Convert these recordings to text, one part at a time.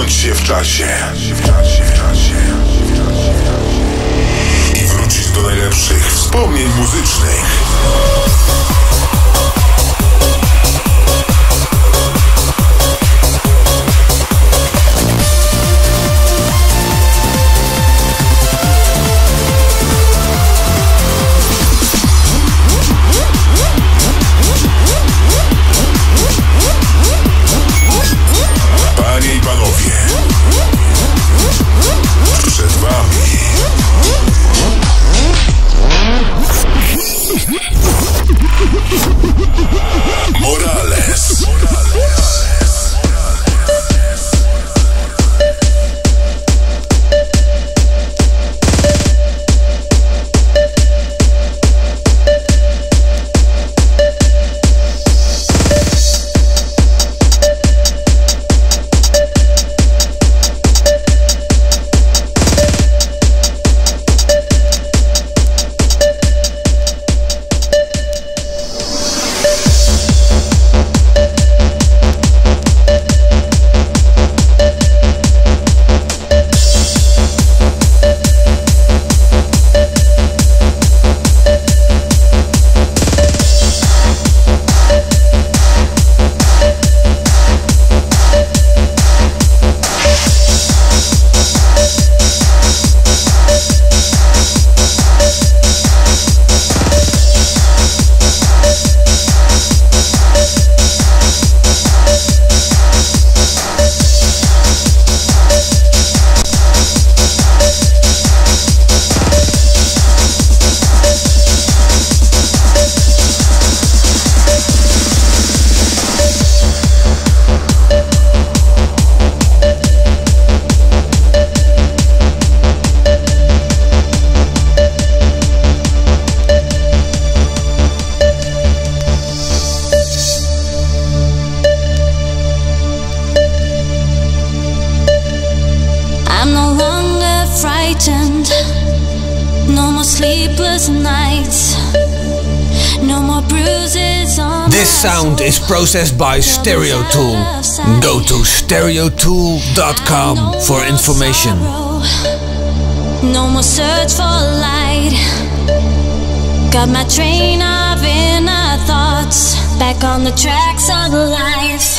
Cofnąć się w czasie. I wrócić do najlepszych wspomnień muzycznych processed by Stereotool. Go to stereotool.com for information. No more search for light. Got my train of inner thoughts back on the tracks of life.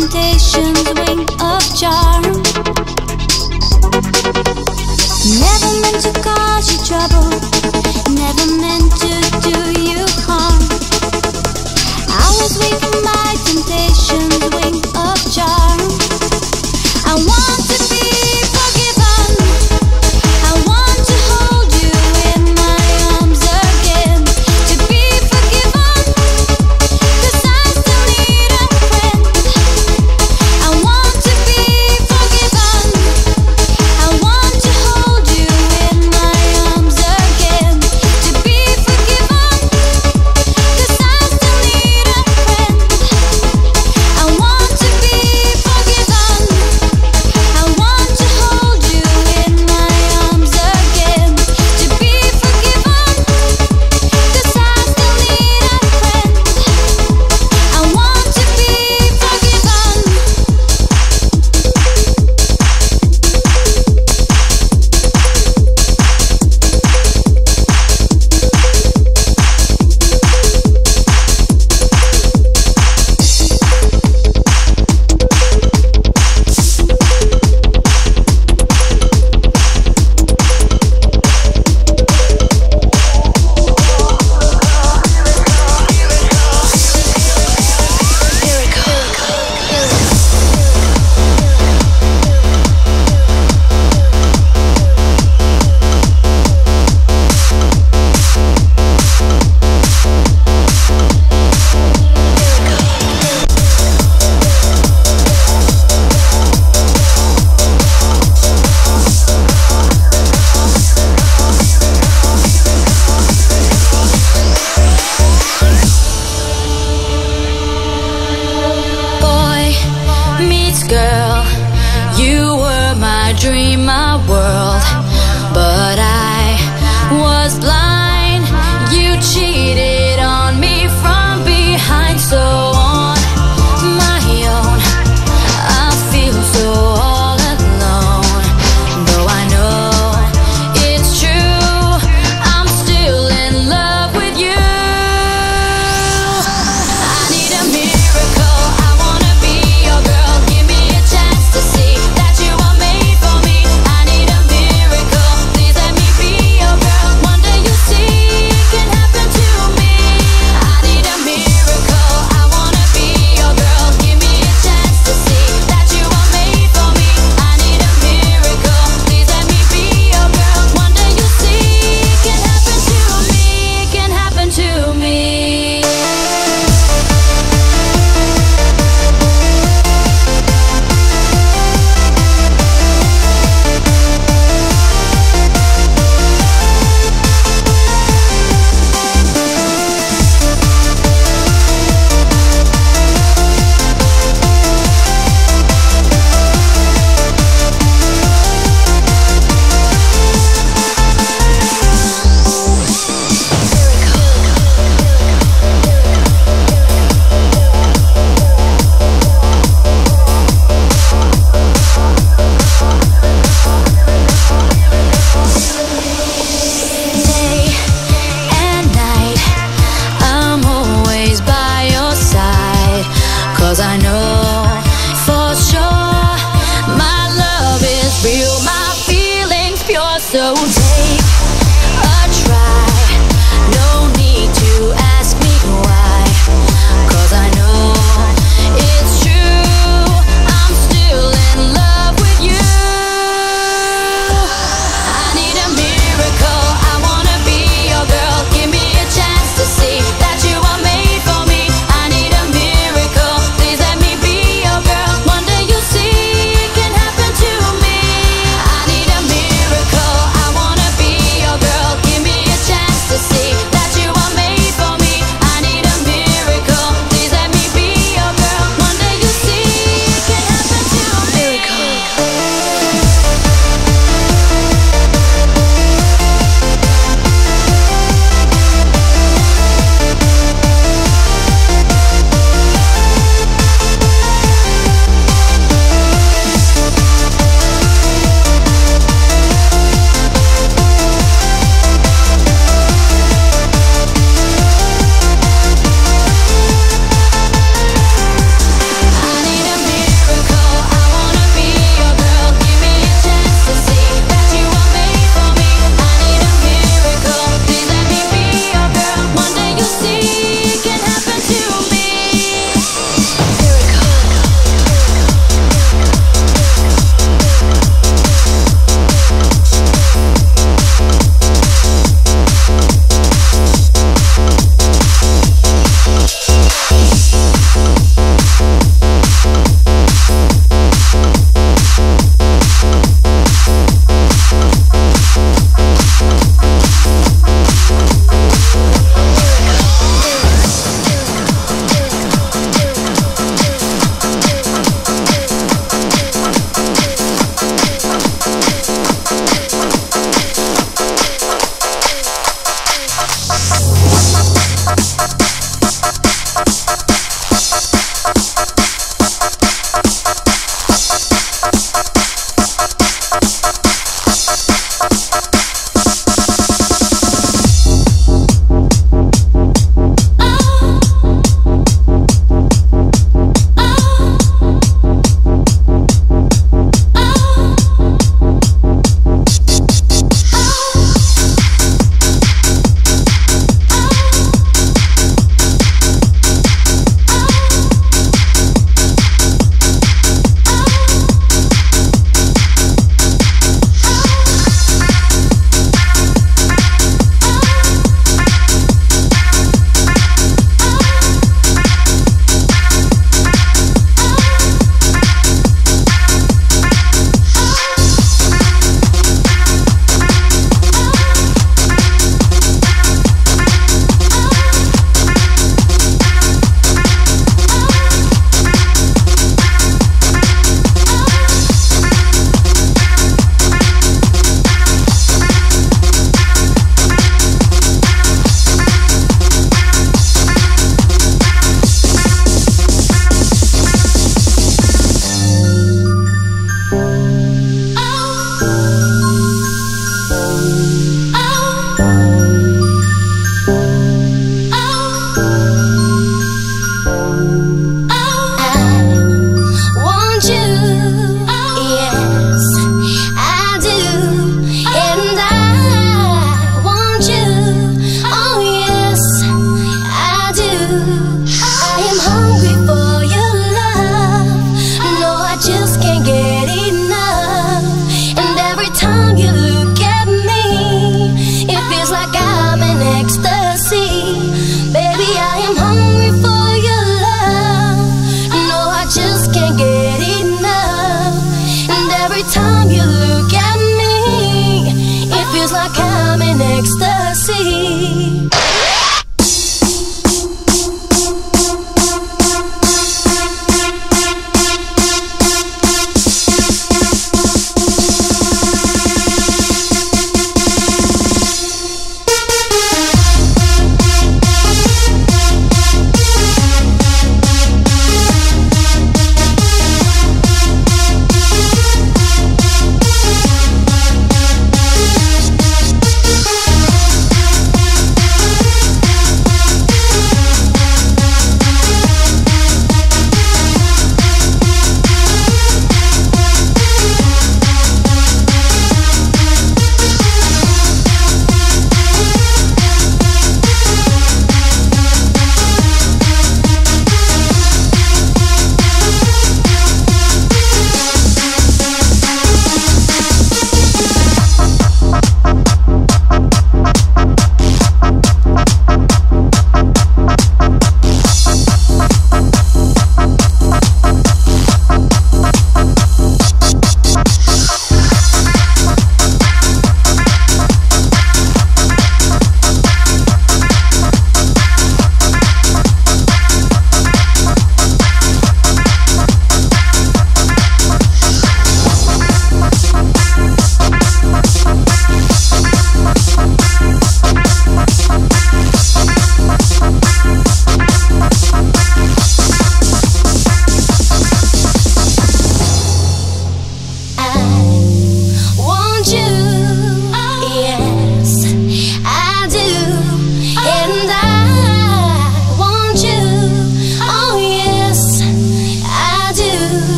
temptation's wing of charm. Never meant to cause you trouble.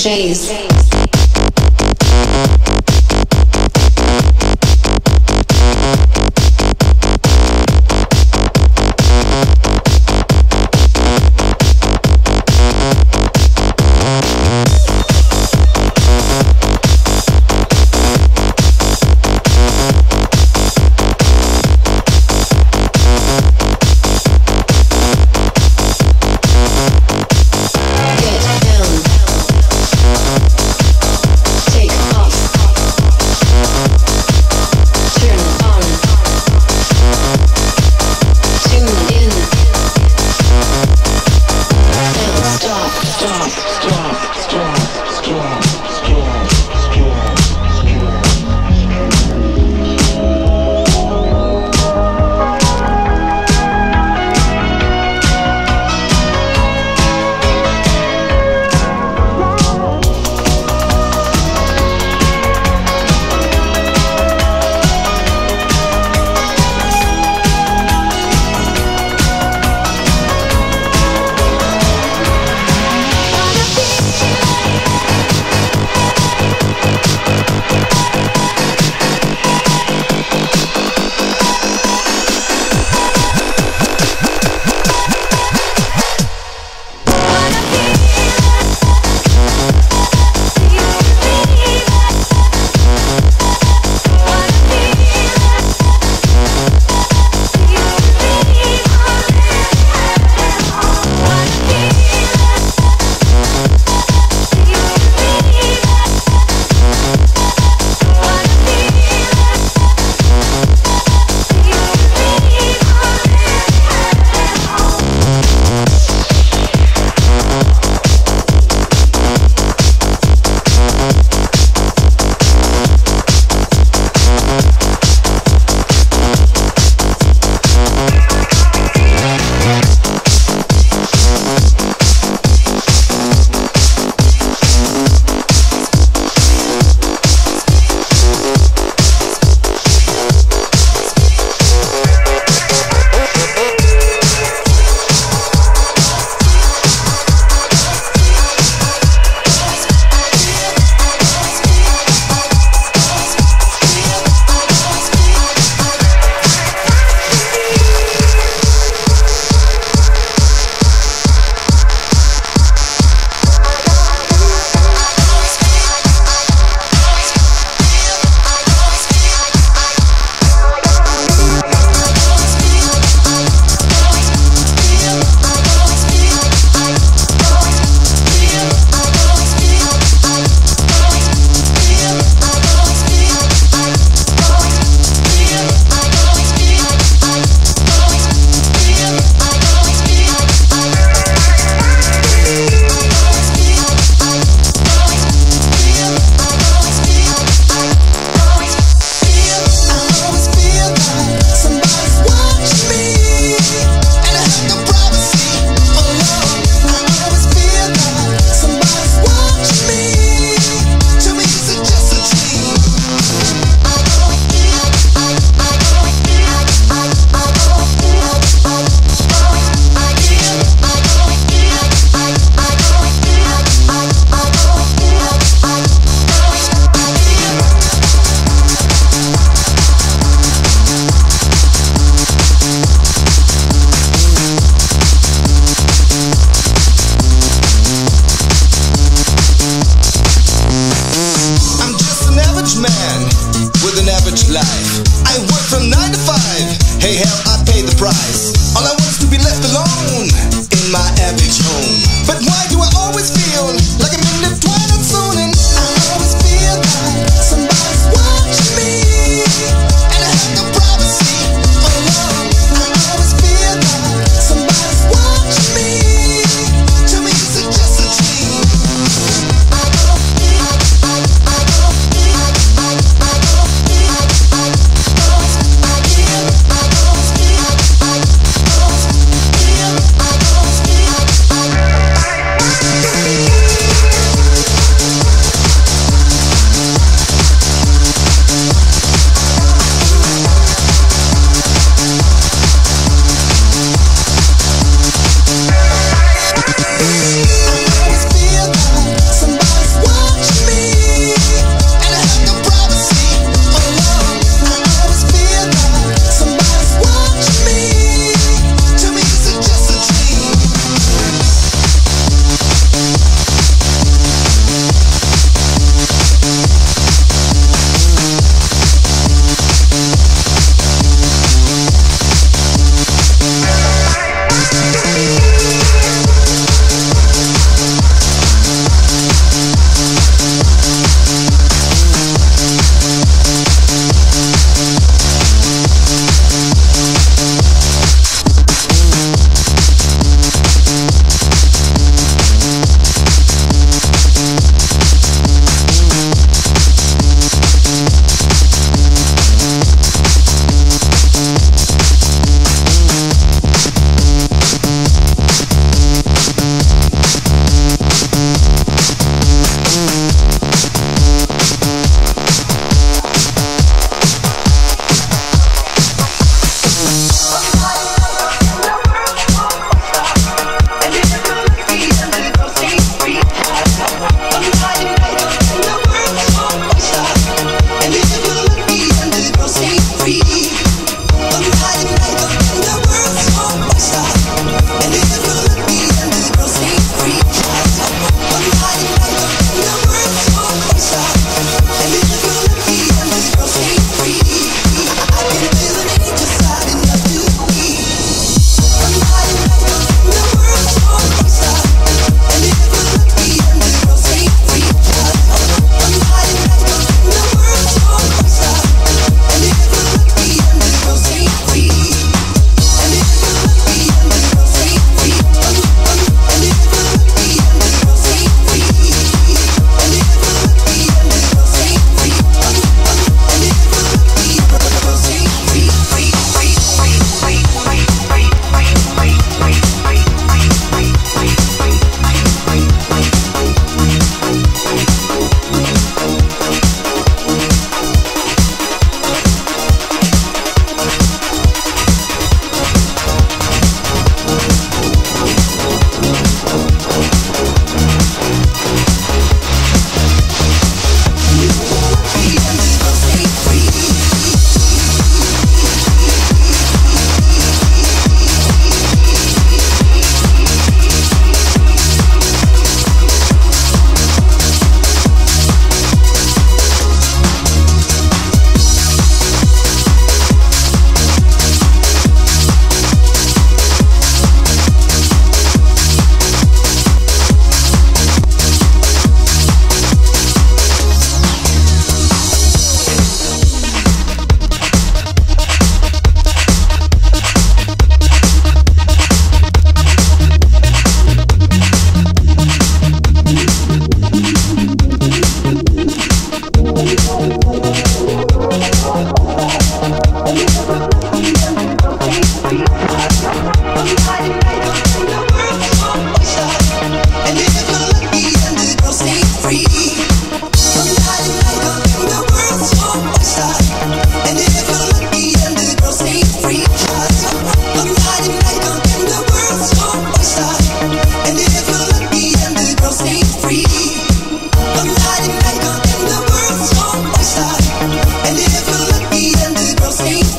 DJs.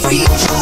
free.